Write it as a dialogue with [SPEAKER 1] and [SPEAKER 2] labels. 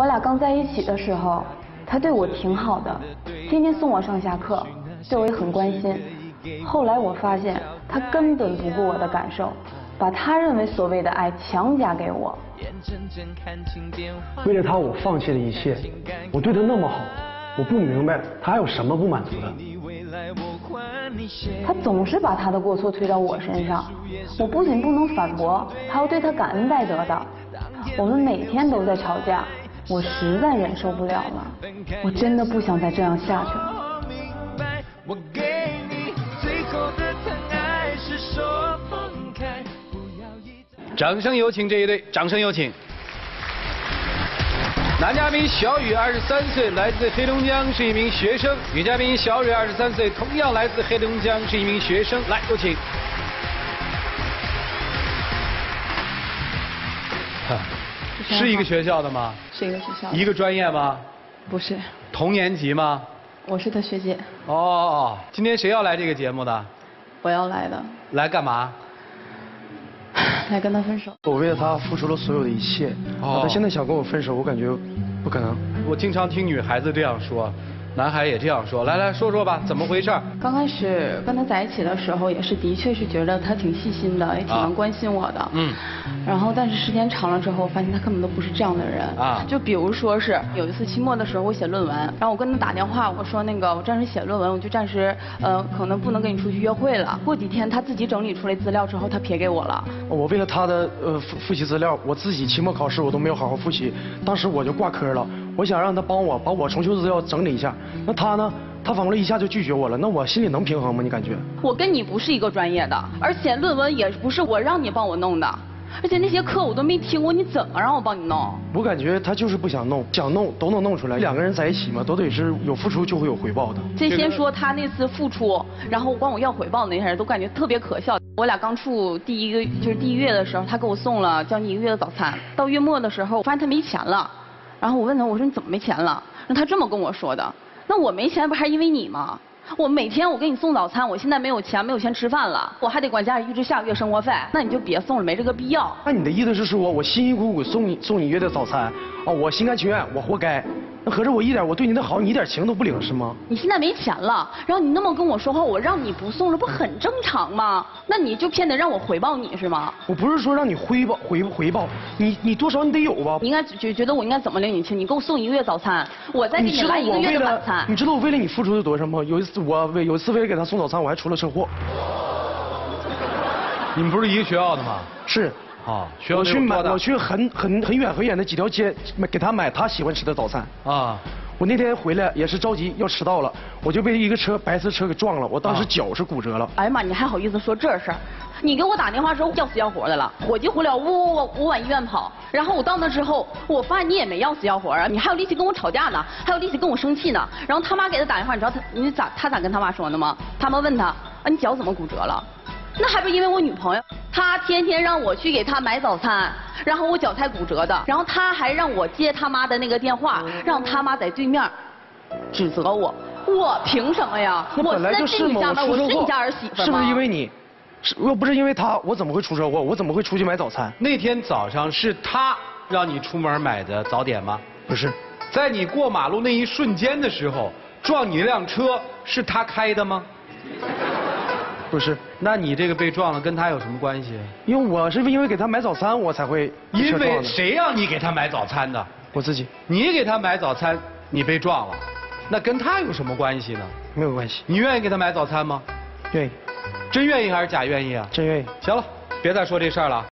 [SPEAKER 1] 我俩刚在一起的时候，他对我挺好的，天天送我上下课，对我也很关心。后来我发现他根本不顾我的感受，把他认为所谓的爱强加给我。
[SPEAKER 2] 为了他，我放弃了一切。我对他那么好，我不明白他还有什么不满足的。
[SPEAKER 1] 他总是把他的过错推到我身上，我不仅不能反驳，还要对他感恩戴德的。我们每天都在吵架，我实在忍受不了了，我真的不想再这样下去了。
[SPEAKER 3] 掌声有请这一对，掌声有请。男嘉宾小雨，二十三岁，来自黑龙江，是一名学生；女嘉宾小蕊，二十三岁，同样来自黑龙江，是一名学生。来，有请。是一个学校的吗？
[SPEAKER 1] 是一个学校。
[SPEAKER 3] 一个专业吗？
[SPEAKER 1] 不是。
[SPEAKER 3] 同年级吗？
[SPEAKER 1] 我是他学姐。
[SPEAKER 3] 哦，今天谁要来这个节目的？
[SPEAKER 1] 我要来的。
[SPEAKER 3] 来干嘛？
[SPEAKER 1] 来跟他分手。
[SPEAKER 2] 我为了他付出了所有的一切，哦他现在想跟我分手，我感觉不可能。
[SPEAKER 3] 我经常听女孩子这样说。男孩也这样说，来来说说吧，怎么回事？
[SPEAKER 1] 刚开始跟他在一起的时候，也是的确是觉得他挺细心的，也挺能关心我的。嗯。然后，但是时间长了之后，发现他根本都不是这样的人。啊。就比如说是有一次期末的时候，我写论文，然后我跟他打电话，我说那个我暂时写论文，我就暂时呃可能不能跟你出去约会了。过几天他自己整理出来资料之后，他撇给我了。
[SPEAKER 2] 我为了他的呃复复习资料，我自己期末考试我都没有好好复习，当时我就挂科了。我想让他帮我把我重修资料整理一下，那他呢？他反过来一下就拒绝我了，那我心里能平衡吗？你感觉？
[SPEAKER 1] 我跟你不是一个专业的，而且论文也不是我让你帮我弄的，而且那些课我都没听过，你怎么让我帮你弄？
[SPEAKER 2] 我感觉他就是不想弄，想弄都能弄出来。两个人在一起嘛，都得是有付出就会有回报的。
[SPEAKER 1] 这先说他那次付出，然后管我要回报的那些人都感觉特别可笑。我俩刚处第一个就是第一月的时候，他给我送了将近一个月的早餐，到月末的时候，我发现他没钱了。然后我问他，我说你怎么没钱了？那他这么跟我说的。那我没钱不还因为你吗？我每天我给你送早餐，我现在没有钱，没有钱吃饭了，我还得管家里预支下个月生活费。那你就别送了，没这个必要。
[SPEAKER 2] 那你的意思是说我辛辛苦苦送你送你约的早餐，哦，我心甘情愿，我活该。那合着我一点我对你的好，你一点情都不领是吗？
[SPEAKER 1] 你现在没钱了，然后你那么跟我说话，我让你不送了，不很正常吗？那你就偏得让我回报你是吗？
[SPEAKER 2] 我不是说让你回报回回报，你你多少你得有吧？
[SPEAKER 1] 你应该觉觉得我应该怎么领你情？你给我送一个月早餐，我再给你来一个月的晚餐。
[SPEAKER 2] 你知道我为了你付出的多少吗？有一次我为有一次为了给他送早餐，我还出了车祸。
[SPEAKER 3] 你们不是一个学校的吗？
[SPEAKER 2] 是。啊，我去买，我去很很很远很远的几条街买给他买他喜欢吃的早餐。啊，我那天回来也是着急要迟到了，我就被一个车白色车给撞了，我当时脚是骨折了。
[SPEAKER 1] 哎呀妈，你还好意思说这事儿？你给我打电话时候要死要活的了，火急火燎，呜呜呜，我往医院跑。然后我到那之后，我发现你也没要死要活啊，你还有力气跟我吵架呢，还有力气跟我生气呢。然后他妈给他打电话，你知道他你咋他咋跟他妈说的吗？他妈问他啊，你脚怎么骨折了？那还不是因为我女朋友，她天天让我去给他买早餐，然后我脚才骨折的，然后他还让我接他妈的那个电话，让他妈在对面指责我，我凭什么呀？
[SPEAKER 2] 我本来就是
[SPEAKER 1] 你家的，
[SPEAKER 2] 我
[SPEAKER 1] 是你家儿媳妇
[SPEAKER 2] 是不是因为你？是要不是因为他，我怎么会出车祸？我怎么会出去买早餐？
[SPEAKER 3] 那天早上是他让你出门买的早点吗？
[SPEAKER 2] 不是，
[SPEAKER 3] 在你过马路那一瞬间的时候，撞你那辆车是他开的吗？
[SPEAKER 2] 不是，
[SPEAKER 3] 那你这个被撞了跟他有什么关系？
[SPEAKER 2] 因为我是因为给他买早餐，我才会。
[SPEAKER 3] 因为谁让你给他买早餐的？
[SPEAKER 2] 我自己。
[SPEAKER 3] 你给他买早餐，你被撞了，那跟他有什么关系呢？
[SPEAKER 2] 没有关系。
[SPEAKER 3] 你愿意给他买早餐吗？
[SPEAKER 2] 愿意。
[SPEAKER 3] 真愿意还是假愿意啊？
[SPEAKER 2] 真愿意。
[SPEAKER 3] 行了，别再说这事儿了。